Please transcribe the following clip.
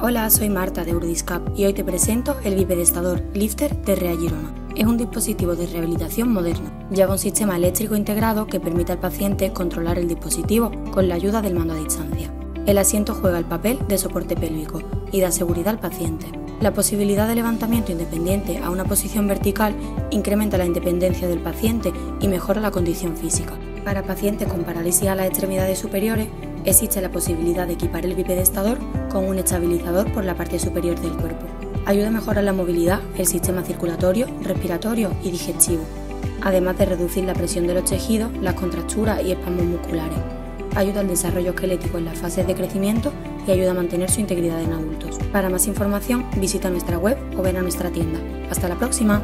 Hola, soy Marta de Urdiscap y hoy te presento el bipedestador Lifter de Rea Girona. Es un dispositivo de rehabilitación moderno. Lleva un sistema eléctrico integrado que permite al paciente controlar el dispositivo con la ayuda del mando a distancia. El asiento juega el papel de soporte pélvico y da seguridad al paciente. La posibilidad de levantamiento independiente a una posición vertical incrementa la independencia del paciente y mejora la condición física. Para pacientes con parálisis a las extremidades superiores, existe la posibilidad de equipar el bipedestador con un estabilizador por la parte superior del cuerpo. Ayuda a mejorar la movilidad, el sistema circulatorio, respiratorio y digestivo, además de reducir la presión de los tejidos, las contracturas y espasmos musculares. Ayuda al desarrollo esquelético en las fases de crecimiento y ayuda a mantener su integridad en adultos. Para más información, visita nuestra web o ven a nuestra tienda. Hasta la próxima.